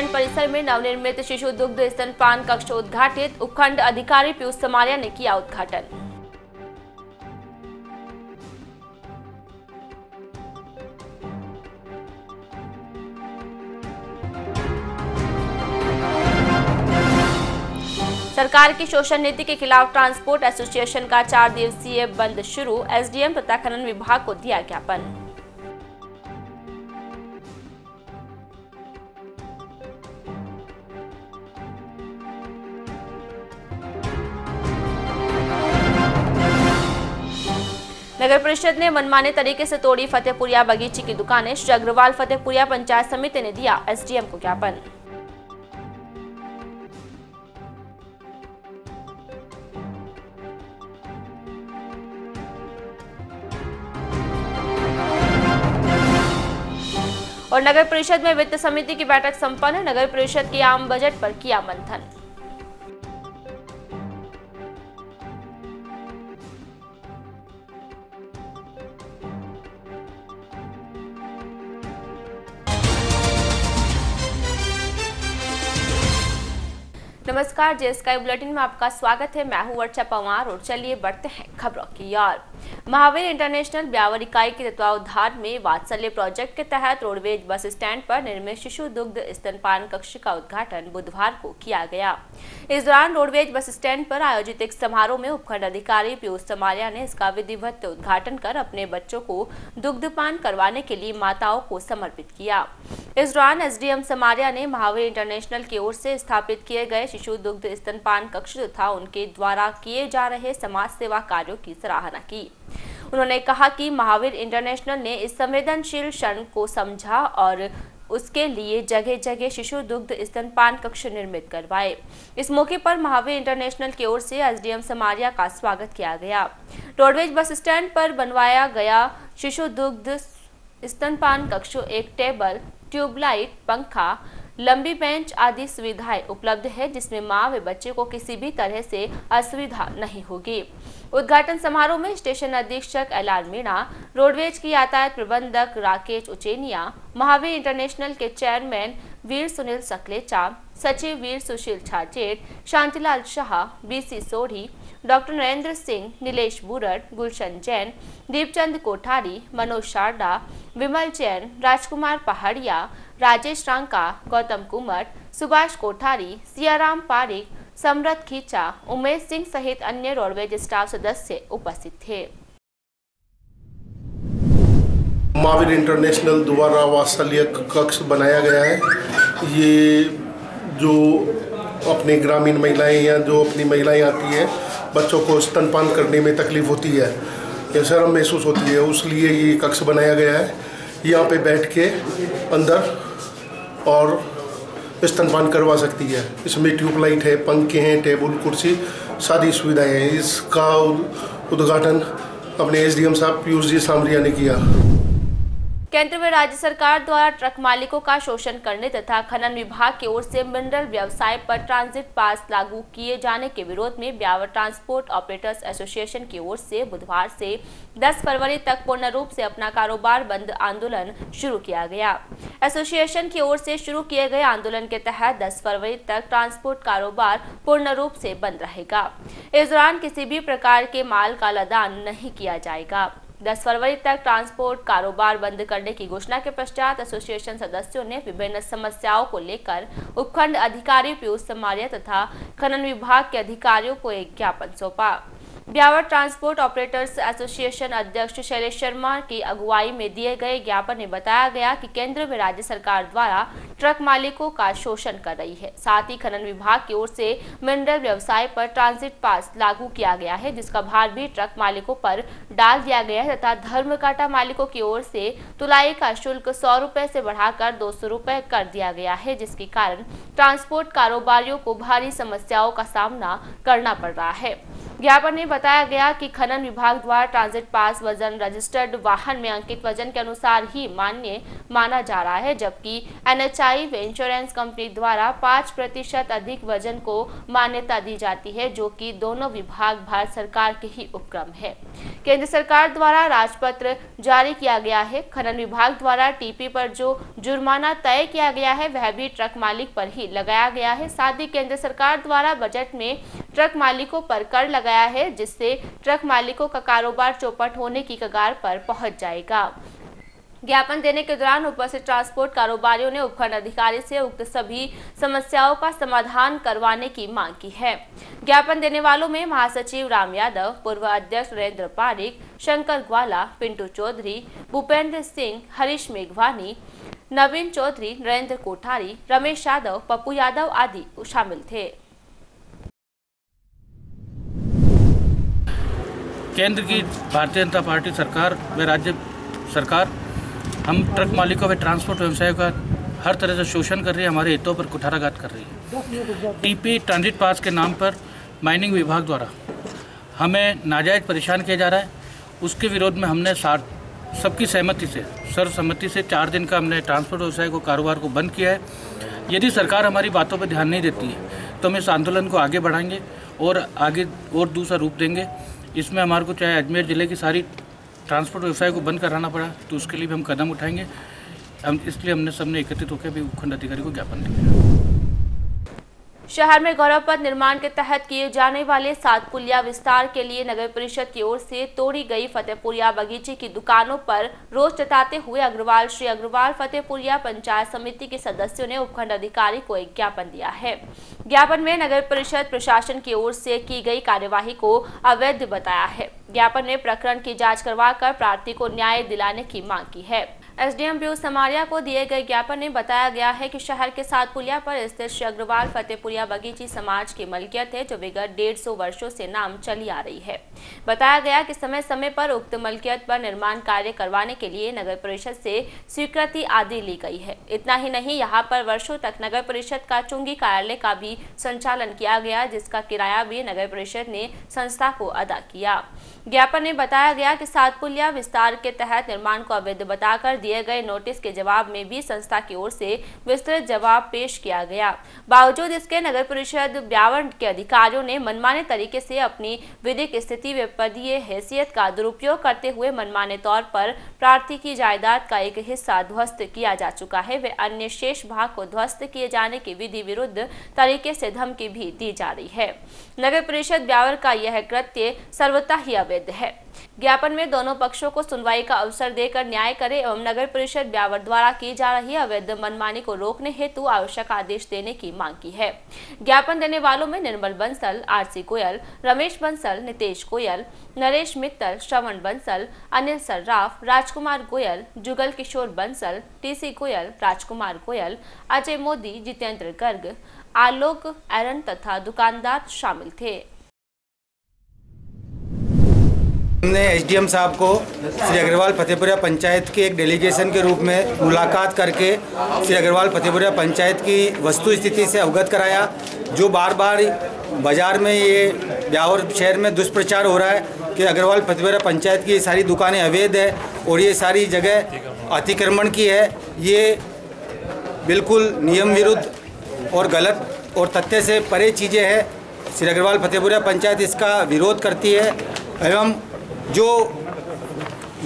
Roadways परिसर में नवनिर्मित शिशु दुग्ध स्तनपान कक्ष उद्घाटित, उपखंड अधिकारी पीयूष समारिया ने किया उद्घाटन। सरकार की शोषण नीति के खिलाफ ट्रांसपोर्ट एसोसिएशन का चार दिवसीय बंद शुरू, एसडीएम तथा खनन विभाग को दिया ज्ञापन। नगर परिषद ने मनमाने तरीके से तोड़ी फतेहपुरिया बगीची की दुकानें। श्री अग्रवाल फतेहपुरिया पंचायत समिति ने दिया एसडीएम को ज्ञापन। और नगर परिषद में वित्त समिति की बैठक संपन्न। नगर परिषद के आम बजट पर किया मंथन। नमस्कार जे स्काई बुलेटिन में आपका स्वागत है। मैं हूँ वर्षा पवार और चलिए बढ़ते हैं खबरों की ओर। महावीर इंटरनेशनल ब्यावर इकाई के तत्वावधान में वात्सल्य प्रोजेक्ट के तहत रोडवेज़ बस स्टैंड पर निर्मित शिशु दुग्ध स्तनपान कक्ष का उद्घाटन बुधवार को किया गया। इस दौरान रोडवेज़ बस स्टैंड पर आयोजित एक समारोह में उपखंड अधिकारी पीयूष समारिया ने इसका विधिवत उद्घाटन कर अपने बच्चों को दुग्धपान करवाने के लिए माताओं को समर्पित किया। इस दौरान एसडीएम समारिया ने महावीर इंटरनेशनल की ओर से स्थापित किए गए शिशु दुग्ध स्तनपान कक्ष तथा उनके द्वारा किए जा रहे समाज सेवा कार्यों की सराहना की। उन्होंने कहा कि महावीर इंटरनेशनल ने इस संवेदनशील क्षण को समझा और उसके लिए जगह जगह शिशु दुग्ध स्तनपान कक्ष निर्मित करवाए। इस मौके पर महावीर इंटरनेशनल की ओर से एसडीएम समारिया का स्वागत किया गया। रोडवेज़ बस स्टैंड पर बनवाया गया शिशु दुग्ध स्तनपान कक्ष, एक टेबल, ट्यूबलाइट, पंखा लंबी बेंच आदि सुविधाएँ उपलब्ध है, जिसमें माँ व बच्चे को किसी भी तरह से असुविधा नहीं होगी। उद्घाटन समारोह में स्टेशन अधीक्षक एल आर मीणा, रोडवेज़ की यातायात प्रबंधक राकेश उचेनिया, महावीर इंटरनेशनल के चेयरमैन वीर सुनील सकलेचा, सचिव वीर सुशील छाचेट शांतिलाल शाह, बीसी सोढ़ी, डॉक्टर नरेंद्र सिंह, नीलेश बुरट गुलशन जैन, दीपचंद कोठारी, मनोज शारदा, विमल जैन, राजकुमार पहाड़िया राजेश रांका, गौतम कुमार, सुभाष कोठारी, सियाराम पारिक सम्रत खींचा, उमेश सिंह सहित अन्य रोडवेज़ स्टाफ सदस्य उपस्थित थे। महावीर इंटरनेशनल द्वारा वात्सल्य कक्ष बनाया गया है। ये जो अपनी ग्रामीण महिलाएँ या जो अपनी महिलाएँ आती हैं, बच्चों को स्तनपान करने में तकलीफ़ होती है, या शर्म महसूस होती है। उस लिए ये कक्ष बनाया गया है। यहाँ पे बैठ के अंदर और स्तनपान करवा सकती है। इसमें ट्यूबलाइट है, पंखे हैं, टेबल, कुर्सी, सारी सुविधाएँ हैं। इसका उद्घाटन अपने एसडीएम साहब पीयूष जी सामरिया ने किया। केंद्र व राज्य सरकार द्वारा ट्रक मालिकों का शोषण करने तथा खनन विभाग की ओर से मिनरल व्यवसाय पर ट्रांजिट पास लागू किए जाने के विरोध में ब्यावर ट्रांसपोर्ट ऑपरेटर्स एसोसिएशन की ओर से बुधवार से 10 फरवरी तक पूर्ण रूप से अपना कारोबार बंद आंदोलन शुरू किया गया। एसोसिएशन की ओर से शुरू किए गए आंदोलन के तहत 10 फरवरी तक ट्रांसपोर्ट कारोबार पूर्ण रूप से बंद रहेगा। इस दौरान किसी भी प्रकार के माल का लदान नहीं किया जाएगा। 10 फरवरी तक ट्रांसपोर्ट कारोबार बंद करने की घोषणा के पश्चात एसोसिएशन सदस्यों ने विभिन्न समस्याओं को लेकर उपखंड अधिकारी पीयूष समारिया तथा खनन विभाग के अधिकारियों को एक ज्ञापन सौंपा। ब्यावर ट्रांसपोर्ट ऑपरेटर्स एसोसिएशन अध्यक्ष शैलेश शर्मा की अगुवाई में दिए गए ज्ञापन में बताया गया कि केंद्र में राज्य सरकार द्वारा ट्रक मालिकों का शोषण कर रही है। साथ ही खनन विभाग की ओर से मिनरल व्यवसाय पर ट्रांजिट पास लागू किया गया है, जिसका भार भी ट्रक मालिकों पर डाल दिया गया है तथा धर्म काटा मालिकों की ओर से तुलाई का शुल्क सौ रुपए से बढ़ाकर दो सौ कर दिया गया है, जिसके कारण ट्रांसपोर्ट कारोबारियों को भारी समस्याओं का सामना करना पड़ रहा है। ज्ञापन में बताया गया कि खनन विभाग द्वारा ट्रांजिट पास वज़न रजिस्टर्ड वाहन में अंकित वज़न के अनुसार ही मान्य माना जा रहा है, जबकि एनएचआई इंश्योरेंस कंपनी द्वारा पाँच प्रतिशत अधिक वज़न को मान्यता दी जाती है, जो कि दोनों विभाग भारत सरकार के ही उपक्रम है। केंद्र सरकार द्वारा राजपत्र जारी किया गया है। खनन विभाग द्वारा टीपी पर जो जुर्माना तय किया गया है, वह भी ट्रक मालिक पर ही लगाया गया है। साथ ही केंद्र सरकार द्वारा बजट में ट्रक मालिकों पर कर लगाया गया है, जिससे ट्रक मालिकों का कारोबार चौपट होने की कगार पर पहुँच जाएगा। ज्ञापन देने के दौरान उपस्थित ट्रांसपोर्ट कारोबारियों ने उपखंड अधिकारी से उक्त सभी समस्याओं का समाधान करवाने की मांग की है। ज्ञापन देने वालों में महासचिव राम यादव, पूर्व अध्यक्ष नरेंद्र पारिक, शंकर ग्वाला, पिंटू चौधरी, भूपेंद्र सिंह, हरीश मेघवानी, नवीन चौधरी, नरेंद्र कोठारी, रमेश यादव, पप्पू यादव आदि शामिल थे। केंद्र की भारतीय जनता पार्टी सरकार व राज्य सरकार, हम ट्रक मालिकों व ट्रांसपोर्ट व्यवसाय का हर तरह से शोषण कर रही है, हमारे हितों पर कुठाराघात कर रही है। टीपी ट्रांजिट पास के नाम पर माइनिंग विभाग द्वारा हमें नाजायज परेशान किया जा रहा है। उसके विरोध में हमने साठ सबकी सहमति से, सर्वसम्मति से चार दिन का हमने ट्रांसपोर्ट व्यवसाय को कारोबार को बंद किया है। यदि सरकार हमारी बातों पर ध्यान नहीं देती है तो हम इस आंदोलन को आगे बढ़ाएँगे और आगे और दूसरा रूप देंगे। इसमें हमारे को चाहे अजमेर ज़िले की सारी ट्रांसपोर्ट व्यवसाय को बंद कराना पड़ा तो उसके लिए भी हम कदम उठाएँगे। हम, इसलिए हमने सबने एकत्रित होकर भी उपखंड अधिकारी को ज्ञापन दिया। शहर में गौरव पथ निर्माण के तहत किए जाने वाले सात पुलिया विस्तार के लिए नगर परिषद की ओर से तोड़ी गई फतेहपुरिया बगीचे की दुकानों पर रोष जताते हुए अग्रवाल, श्री अग्रवाल फतेहपुरिया पंचायत समिति के सदस्यों ने उपखंड अधिकारी को एक ज्ञापन दिया है। ज्ञापन में नगर परिषद प्रशासन की ओर से की गई कार्यवाही को अवैध बताया है। ज्ञापन में प्रकरण की जाँच करवाकर प्रार्थी को न्याय दिलाने की मांग की है। एसडीएम पीयूष समारिया को दिए गए ज्ञापन में बताया गया है कि शहर के सात पुलिया पर स्थित श्री अग्रवाल फतेहपुरिया बगीची समाज की मलकियत है, जो विगत डेढ़ सौ वर्षो से नाम चली आ रही है। बताया गया कि समय समय पर उक्त मलकियत पर निर्माण कार्य करवाने के लिए नगर परिषद से स्वीकृति आदि ली गई है। इतना ही नहीं, यहाँ पर वर्षों तक नगर परिषद का चुंगी कार्यालय का भी संचालन किया गया, जिसका किराया भी नगर परिषद ने संस्था को अदा किया। ज्ञापन में बताया गया कि सात पुलिया विस्तार के तहत निर्माण को अवैध बताकर दिए गए नोटिस के जवाब में भी संस्था की ओर से विस्तृत जवाब पेश किया गया। बावजूद इसके, नगर परिषद ब्यावर के अधिकारियों ने मनमाने तरीके से अपनी विधिक स्थिति व पदीय हैसियत का दुरुपयोग करते हुए मनमाने तौर पर प्रार्थी की जायदाद का एक हिस्सा ध्वस्त किया जा चुका है। वे अन्य शेष भाग को ध्वस्त किए जाने की विधि विरुद्ध तरीके से धमकी भी दी जा रही है। नगर परिषद ब्यावर का यह कृत्य सर्वता ही अवैध है। ज्ञापन में दोनों पक्षों को सुनवाई का अवसर देकर न्याय करे एवं नगर परिषद ब्यावर द्वारा की जा रही अवैध मनमानी को रोकने हेतु आवश्यक आदेश देने की मांग की है। ज्ञापन देने वालों में निर्मल बंसल, आरसी गोयल रमेश बंसल, नितेश गोयल नरेश मित्तल, श्रवण बंसल, अनिल सर्राफ, राजकुमार गोयल, जुगल किशोर बंसल, टीसी गोयल राजकुमार गोयल अजय मोदी, जितेंद्र गर्ग, आलोक एरन तथा दुकानदार शामिल थे। हमने एसडीएम साहब को श्री अग्रवाल फतेहपुरा पंचायत के एक डेलीगेशन के रूप में मुलाकात करके श्री अग्रवाल फतेहपुरा पंचायत की वस्तु स्थिति से अवगत कराया, जो बार बार बाज़ार में ये ब्यावर शहर में दुष्प्रचार हो रहा है कि अग्रवाल फतेहपुरा पंचायत की ये सारी दुकानें अवैध है और ये सारी जगह अतिक्रमण की है, ये बिल्कुल नियम विरुद्ध और गलत और तथ्य से परे चीज़ें हैं। श्री अग्रवाल फतेहपुरा पंचायत इसका विरोध करती है, एवं जो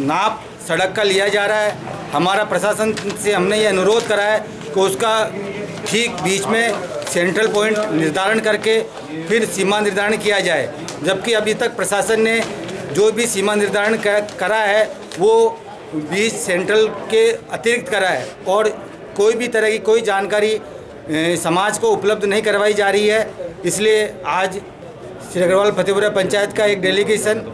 नाप सड़क का लिया जा रहा है, हमारा प्रशासन से हमने ये अनुरोध करा है कि उसका ठीक बीच में सेंट्रल पॉइंट निर्धारण करके फिर सीमा निर्धारण किया जाए। जबकि अभी तक प्रशासन ने जो भी सीमा निर्धारण करा है, वो बीच सेंट्रल के अतिरिक्त करा है और कोई भी तरह की कोई जानकारी समाज को उपलब्ध नहीं करवाई जा रही है। इसलिए आज श्री अग्रवाल फतेहपुरा पंचायत का एक डेलीगेशन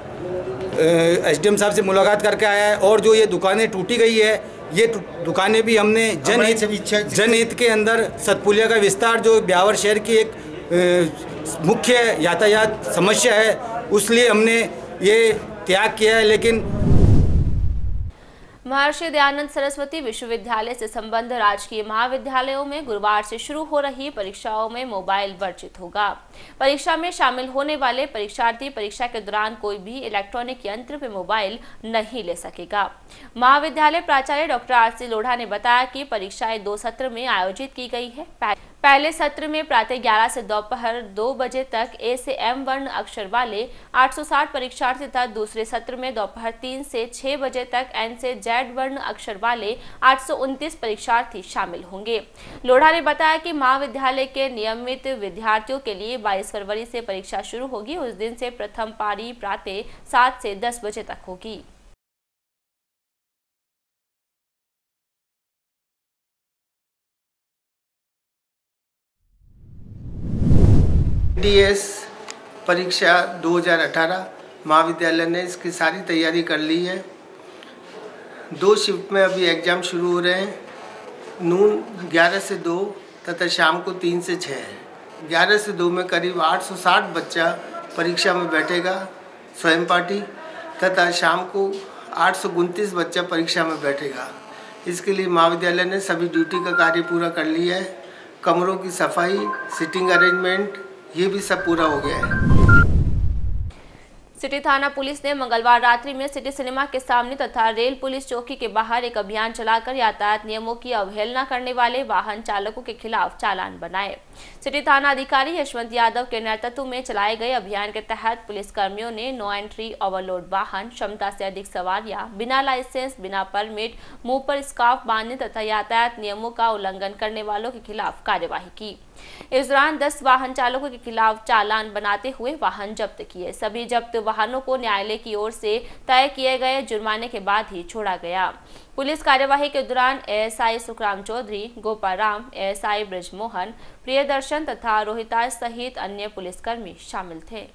एसडीएम साहब से मुलाकात करके आया है और जो ये दुकानें टूटी गई है ये दुकानें भी हमने जनहित जनहित के अंदर सतपुलिया का विस्तार जो ब्यावर शहर की एक मुख्य यातायात समस्या है उसलिए हमने ये त्याग किया है लेकिन महर्षि दयानंद सरस्वती विश्वविद्यालय से संबंध राजकीय महाविद्यालयों में गुरुवार से शुरू हो रही परीक्षाओं में मोबाइल वर्जित होगा। परीक्षा में शामिल होने वाले परीक्षार्थी परीक्षा के दौरान कोई भी इलेक्ट्रॉनिक यंत्र पे मोबाइल नहीं ले सकेगा। महाविद्यालय प्राचार्य डॉक्टर आर सी लोढ़ा ने बताया कि परीक्षाएँ दो सत्र में आयोजित की गई है। पहले सत्र में प्रातः 11 से दोपहर 2 बजे तक ए से एम वर्ण अक्षर वाले 860 परीक्षार्थी तथा दूसरे सत्र में दोपहर 3 से 6 बजे तक एन से जेड वर्ण अक्षर वाले आठ सौ उनतीस परीक्षार्थी शामिल होंगे। लोढ़ा ने बताया कि महाविद्यालय के नियमित विद्यार्थियों के लिए 22 फरवरी से परीक्षा शुरू होगी। उस दिन से प्रथम पारी प्रातः सात से दस बजे तक होगी। डीएस परीक्षा 2018 महाविद्यालय ने इसकी सारी तैयारी कर ली है। दो शिफ्ट में अभी एग्ज़ाम शुरू हो रहे हैं। नून 11 से 2 तथा शाम को 3 से 6 11 से 2 में करीब 860 बच्चा परीक्षा में बैठेगा स्वयं पार्टी तथा शाम को आठ सौ उनतीस बच्चा परीक्षा में बैठेगा। इसके लिए महाविद्यालय ने सभी ड्यूटी का कार्य पूरा कर लिया है। कमरों की सफ़ाई, सिटिंग अरेंजमेंट ये भी सब पूरा हो गया है। सिटी थाना पुलिस ने मंगलवार रात्रि में सिटी सिनेमा के सामने तथा रेल पुलिस चौकी के बाहर एक अभियान चलाकर यातायात नियमों की अवहेलना करने वाले वाहन चालकों के खिलाफ चालान बनाए। सिटी थाना अधिकारी यशवंत यादव के नेतृत्व में चलाए गए अभियान के तहत पुलिस कर्मियों ने नो एंट्री, ओवरलोड वाहन, क्षमता से अधिक सवारियाँ बिना लाइसेंस, बिना परमिट, मुँह पर स्काफ बांधने तथा यातायात नियमों का उल्लंघन करने वालों के खिलाफ कार्यवाही की। इस दौरान 10 वाहन चालकों के खिलाफ चालान बनाते हुए वाहन जब्त किए। सभी जब्त वाहनों को न्यायालय की ओर से तय किए गए जुर्माने के बाद ही छोड़ा गया। पुलिस कार्यवाही के दौरान S I Sukhram Chaudhary Gopalram S I Brajmohan, Priyadarshan तथा रोहिताज सहित अन्य पुलिसकर्मी शामिल थे।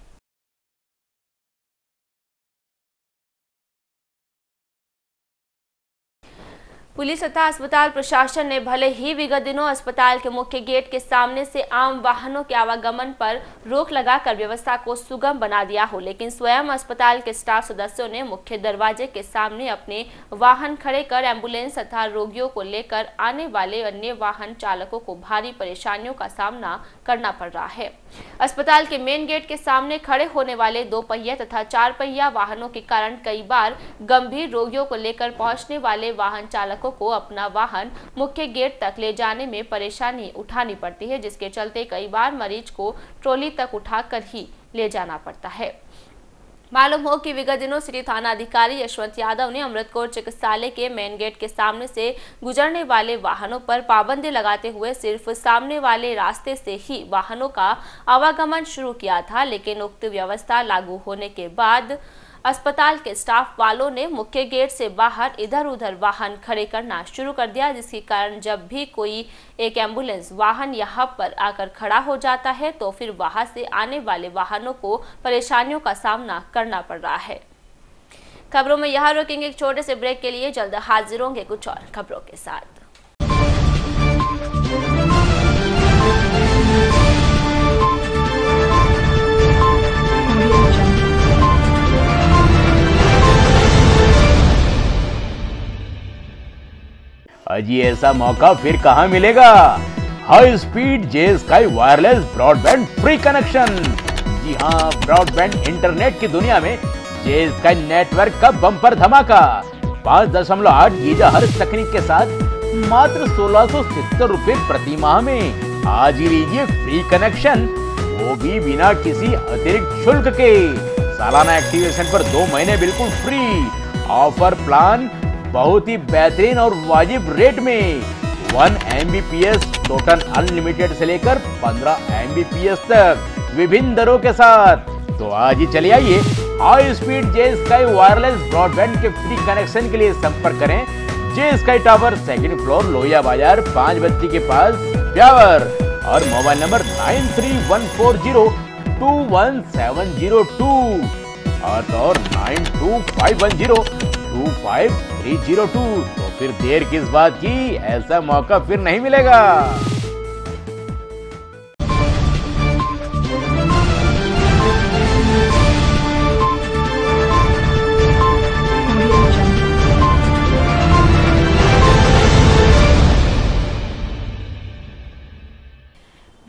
पुलिस तथा अस्पताल प्रशासन ने भले ही विगत दिनों अस्पताल के मुख्य गेट के सामने से आम वाहनों के आवागमन पर रोक लगाकर व्यवस्था को सुगम बना दिया हो, लेकिन स्वयं अस्पताल के स्टाफ सदस्यों ने मुख्य दरवाजे के सामने अपने वाहन खड़े कर एंबुलेंस तथा रोगियों को लेकर आने वाले अन्य वाहन चालकों को भारी परेशानियों का सामना करना पड़ रहा है। अस्पताल के मेन गेट के सामने खड़े होने वाले दो पहिया तथा चार पहिया वाहनों के कारण कई बार गंभीर रोगियों को लेकर पहुँचने वाले वाहन चालकों को अपना वाहन मुख्य गेट तक ले जाने में परेशानी उठानी पड़ती है, जिसके चलते कई बार मरीज़ को ट्रॉली तक उठाकर ही ले जाना पड़ता है। मालूम हो कि विगत दिनों सिटी थाना अधिकारी यशवंत यादव ने अमृतकोट चिकित्सालय के मेन गेट के सामने से गुजरने वाले वाहनों पर पाबंदी लगाते हुए सिर्फ़ सामने वाले रास्ते से ही वाहनों का आवागमन शुरू किया था, लेकिन उक्त व्यवस्था लागू होने के बाद अस्पताल के स्टाफ वालों ने मुख्य गेट से बाहर इधर उधर वाहन खड़े करना शुरू कर दिया, जिसके कारण जब भी कोई एक एंबुलेंस वाहन यहाँ पर आकर खड़ा हो जाता है तो फिर वहाँ से आने वाले वाहनों को परेशानियों का सामना करना पड़ रहा है। खबरों में यहाँ रोकेंगे एक छोटे से ब्रेक के लिए, जल्द हाजिर होंगे कुछ और खबरों के साथ। अजी, ऐसा मौका फिर कहाँ मिलेगा? High speed J sky wireless broadband free connection जी हाँ ब्रॉडबैंड इंटरनेट की दुनिया में जे स्काई नेटवर्क का बम्पर धमाका। पाँच दशमलव आठ गीजा हर तकनीक के साथ मात्र सोलह सौ सत्तर रूपए प्रति माह में। आज ही लीजिए फ्री कनेक्शन वो भी बिना किसी अतिरिक्त शुल्क के। सालाना एक्टिवेशन पर दो महीने बिल्कुल फ्री ऑफ़र प्लान बहुत ही बेहतरीन और वाजिब रेट में one M B P S total unlimited से लेकर पंद्रह एम बी पी एस तक विभिन्न दरों के साथ। तो आज ही चले आइए high speed J sky wireless broadband के फ्री कनेक्शन के लिए संपर्क करें। J sky tower second floor Lohia Bazaar, Panch Batti के पास प्यावर और mobile number nine three one four zero two one seven zero two और nine two five one zero two five three zero two. तो फिर देर किस बात की? ऐसा मौका फिर नहीं मिलेगा।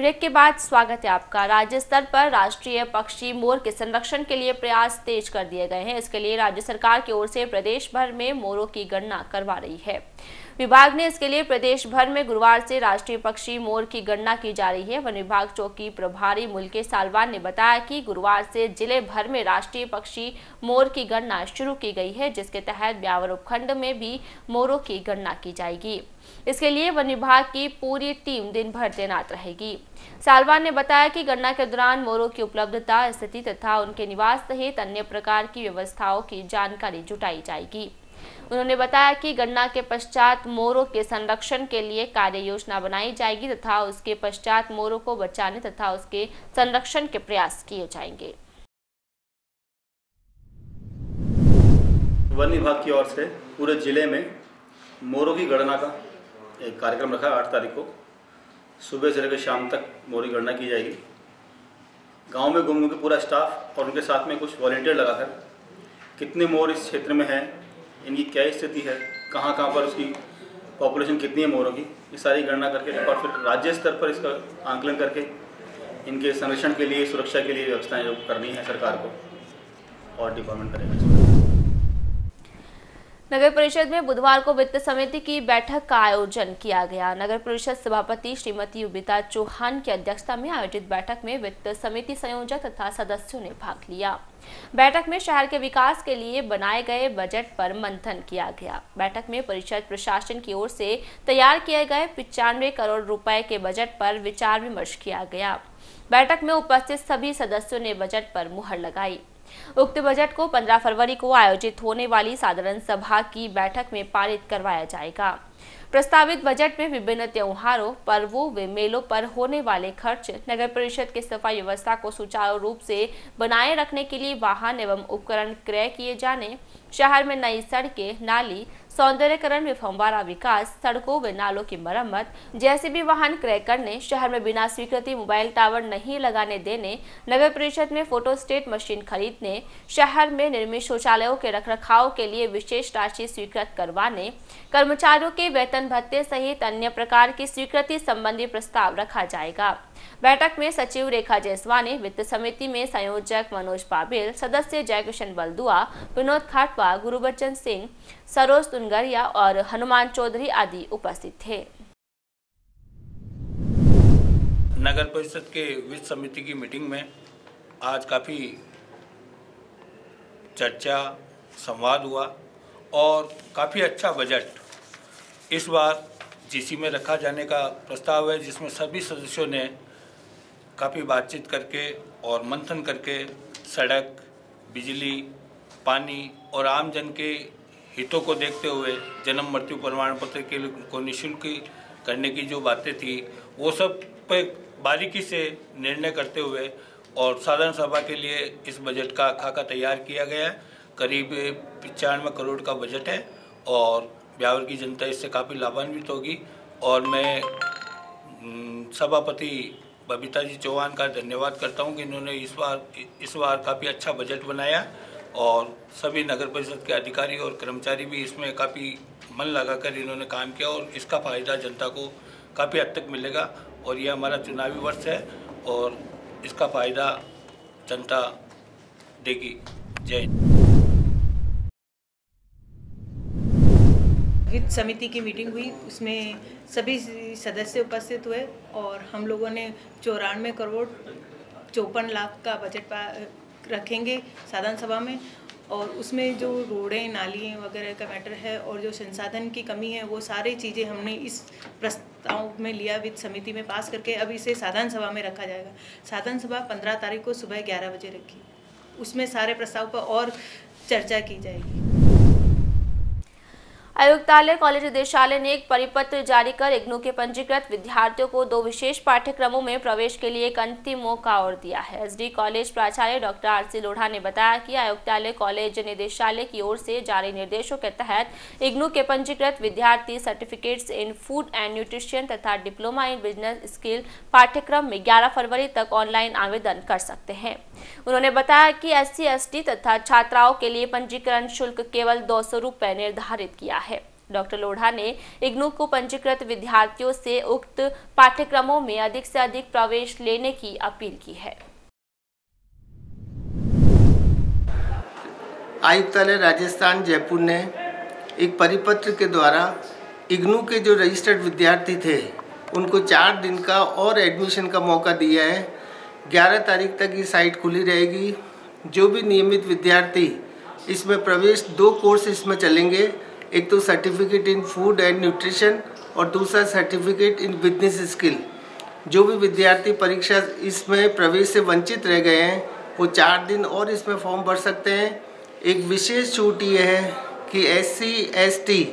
ब्रेक के बाद स्वागत है आपका। राज्य स्तर पर राष्ट्रीय पक्षी मोर के संरक्षण के लिए प्रयास तेज कर दिए गए हैं। इसके लिए राज्य सरकार की ओर से प्रदेश भर में मोरों की गणना करवा रही है। विभाग ने इसके लिए प्रदेश भर में गुरुवार से राष्ट्रीय पक्षी मोर की गणना की जा रही है। वन विभाग चौकी प्रभारी मुल्केश सालवान ने बताया कि गुरुवार से ज़िले भर में राष्ट्रीय पक्षी मोर की गणना शुरू की गई है, जिसके तहत ब्यावर उपखंड में भी मोरों की गणना की जाएगी। इसके लिए वन विभाग की पूरी टीम दिन भर तैनात रहेगी। सालवान ने बताया कि गणना के दौरान मोरों की उपलब्धता, स्थिति तथा उनके निवास सहित अन्य प्रकार की व्यवस्थाओं की जानकारी जुटाई जाएगी। उन्होंने बताया कि गणना के पश्चात मोरों के संरक्षण के लिए कार्य योजना बनाई जाएगी तथा उसके पश्चात मोरों को बचाने तथा उसके संरक्षण के प्रयास किए जाएँगे। वन विभाग की ओर से पूरे ज़िले में मोरों की गणना का एक कार्यक्रम रखा आठ तारीख को। सुबह से लेकर शाम तक मोरी गणना की जाएगी। गाँव में घूम के पूरा स्टाफ और उनके साथ में कुछ वॉलेंटियर लगाकर कितने मोर इस क्षेत्र में हैं, इनकी क्या स्थिति है, कहाँ कहाँ पर उसकी पॉपुलेशन कितनी है मोरों की, ये सारी गणना करके और फिर राज्य स्तर पर इसका आंकलन करके इनके संरक्षण के लिए, सुरक्षा के लिए व्यवस्थाएँ जो करनी है सरकार को और डिपार्टमेंट करेगा। नगर परिषद में बुधवार को वित्त समिति की बैठक का आयोजन किया गया। नगर परिषद सभापति श्रीमती युबिता चौहान की अध्यक्षता में आयोजित बैठक में वित्त समिति संयोजक तथा सदस्यों ने भाग लिया। बैठक में शहर के विकास के लिए बनाए गए बजट पर मंथन किया गया। बैठक में परिषद प्रशासन की ओर से तैयार किए गए पिचानवे करोड़ रुपए के बजट पर विचार विमर्श किया गया। बैठक में उपस्थित सभी सदस्यों ने बजट पर मुहर लगाई। उक्त बजट को 15 फरवरी को आयोजित होने वाली साधारण सभा की बैठक में पारित करवाया जाएगा। प्रस्तावित बजट में विभिन्न त्योहारों, पर्वों व मेलों पर होने वाले खर्च, नगर परिषद के सफ़ाई व्यवस्था को सुचारू रूप से बनाए रखने के लिए वाहन एवं उपकरण क्रय किए जाने, शहर में नई सड़कें, नाली सौंदर्यकरण में फंवारा विकास, सड़कों व नालों की मरम्मत, जैसे भी वाहन क्रय करने, शहर में बिना स्वीकृति मोबाइल टावर नहीं लगाने देने, नगर परिषद में फ़ोटो स्टेट मशीन खरीदने, शहर में निर्मित शौचालयों के रखरखाव के लिए विशेष राशि स्वीकृत करवाने, कर्मचारियों के वेतन भत्ते सहित अन्य प्रकार की स्वीकृति संबंधी प्रस्ताव रखा जाएगा। बैठक में सचिव रेखा जायसवानी वित्त समिति में संयोजक मनोज पाबिल, सदस्य जयकिशन बलदुआ, विनोद खाटवा गुरुबच्चन सिंह, सरोज तुनगरिया और हनुमान चौधरी आदि उपस्थित थे। नगर परिषद के वित्त समिति की मीटिंग में आज काफ़ी चर्चा, संवाद हुआ और काफ़ी अच्छा बजट इस बार जीसी में रखा जाने का प्रस्ताव है, जिसमें सभी सदस्यों ने काफ़ी बातचीत करके और मंथन करके सड़क, बिजली, पानी और आम जन के हितों को देखते हुए जन्म, मृत्यु, प्रमाण पत्र के को निःशुल्क करने की जो बातें थी, वो सब पे बारीकी से निर्णय करते हुए और साधारण सभा के लिए इस बजट का खाका तैयार किया गया। है करीब पचानवे करोड़ का बजट है और ब्यावर की जनता इससे काफ़ी लाभान्वित होगी और मैं सभापति बबीता जी चौहान का धन्यवाद करता हूँ कि इन्होंने इस बार इस बार काफ़ी अच्छा बजट बनाया और सभी नगर परिषद के अधिकारी और कर्मचारी भी इसमें काफ़ी मन लगाकर इन्होंने काम किया और इसका फ़ायदा जनता को काफ़ी हद तक मिलेगा और यह हमारा चुनावी वर्ष है और इसका फ़ायदा जनता देगी। जय वित्त समिति की मीटिंग हुई, उसमें सभी सदस्य उपस्थित हुए और हम लोगों ने चौरानवे करोड़ चौपन लाख का बजट रखेंगे साधारण सभा में और उसमें जो रोडें नाली वगैरह का मैटर है और जो संसाधन की कमी है, वो सारी चीज़ें हमने इस प्रस्ताव में लिया, वित्त समिति में पास करके। अब इसे साधारण सभा में रखा जाएगा। साधारण सभा पंद्रह तारीख को सुबह ग्यारह बजे रखी। उसमें सारे प्रस्ताव पर और चर्चा की जाएगी। आयुक्तालय कॉलेज निदेशालय ने एक परिपत्र जारी कर इग्नू के पंजीकृत विद्यार्थियों को दो विशेष पाठ्यक्रमों में प्रवेश के लिए एक अंतिम मौका और दिया है। एसडी कॉलेज प्राचार्य डॉक्टर आर सी लोढ़ा ने बताया कि आयुक्तालय कॉलेज निदेशालय की ओर से जारी निर्देशों के तहत इग्नू के पंजीकृत विद्यार्थी certificates in food and nutrition तथा डिप्लोमा इन बिज़नेस स्किल पाठ्यक्रम में ग्यारह फरवरी तक ऑनलाइन आवेदन कर सकते हैं। उन्होंने बताया कि एस सी तथा छात्राओं के लिए पंजीकरण शुल्क केवल दो सौ निर्धारित किया है। डॉक्टर लोढ़ा ने इग्नू को पंजीकृत विद्यार्थियों से उक्त पाठ्यक्रमों में अधिक से अधिक प्रवेश लेने की अपील की है। आयुक्तालय राजस्थान, जयपुर ने एक परिपत्र के द्वारा इग्नू के जो रजिस्टर्ड विद्यार्थी थे, उनको चार दिन का और एडमिशन का मौका दिया है। 11 तारीख तक ये साइट खुली रहेगी। जो भी नियमित विद्यार्थी इसमें प्रवेश दो कोर्स इसमें चलेंगे। एक तो certificate in food and nutrition और दूसरा सर्टिफिकेट इन बिज़नेस स्किल जो भी विद्यार्थी परीक्षा इसमें प्रवेश से वंचित रह गए हैं, वो चार दिन और इसमें फॉर्म भर सकते हैं। एक विशेष छूट ये है कि एस सी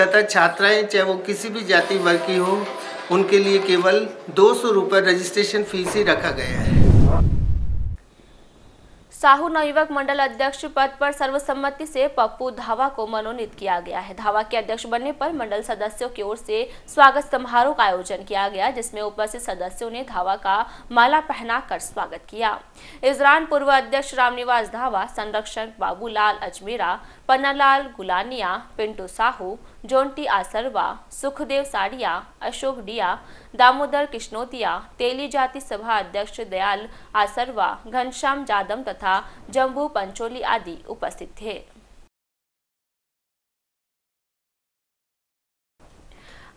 तथा छात्राएँ, चाहे वो किसी भी जाति वर्ग की हो, उनके लिए केवल दो सौ रुपये रजिस्ट्रेशन फ़ीस ही रखा गया है। साहू नवयुवक मंडल अध्यक्ष पद पर सर्वसम्मति से पप्पू धावा को मनोनीत किया गया है। धावा के अध्यक्ष बनने पर मंडल सदस्यों की ओर से स्वागत समारोह का आयोजन किया गया, जिसमें उपस्थित सदस्यों ने धावा का माला पहनाकर स्वागत किया। इस दौरान पूर्व अध्यक्ष रामनिवास धावा, संरक्षक बाबूलाल अजमेरा, पन्नालाल गुलानिया, पिंटू साहू जोंटी आसरवा, सुखदेव साड़िया, अशोक डिया, दामोदर किश्नोतिया तेली जाति सभा अध्यक्ष दयाल आसरवा, घनश्याम जादम तथा जम्बू पंचोली आदि उपस्थित थे।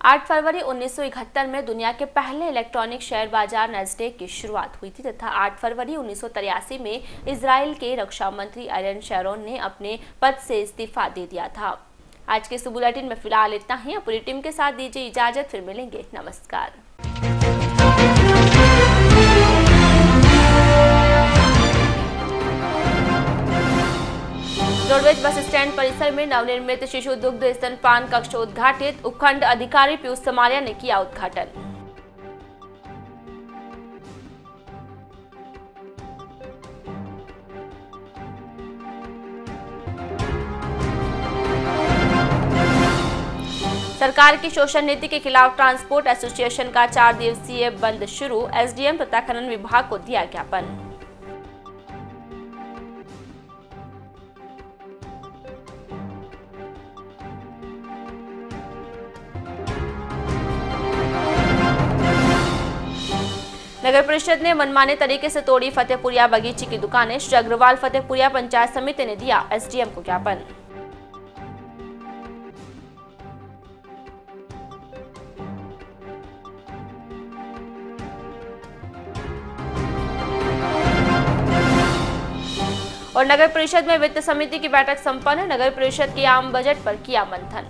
आठ फरवरी 1971 में दुनिया के पहले इलेक्ट्रॉनिक शेयर बाज़ार नेस्डेक की शुरुआत हुई थी तथा 8 फरवरी उन्नीस में इसराइल के रक्षा मंत्री एरन शेरोन ने अपने पद से इस्तीफा दे दिया था। आज के इस बुलेटिन में फ़िलहाल इतना ही। पूरी टीम के साथ दीजिए इजाज़त, फिर मिलेंगे। नमस्कार। रोडवेज़ बस स्टैंड परिसर में नवनिर्मित शिशु दुग्ध स्तनपान कक्ष उद्घाटित। उपखंड अधिकारी पीयूष समारिया ने किया उद्घाटन। सरकार की शोषण नीति के खिलाफ ट्रांसपोर्ट एसोसिएशन का चार दिवसीय बंद शुरू, एसडीएम तथा खनन विभाग को दिया ज्ञापन। नगर परिषद ने मनमाने तरीके से तोड़ी फतेहपुरिया बगीची की दुकानें। श्री अग्रवाल फतेहपुरिया पंचायत समिति ने दिया एसडीएम को ज्ञापन। और नगर परिषद में वित्त समिति की बैठक संपन्न। नगर परिषद के आम बजट पर किया मंथन।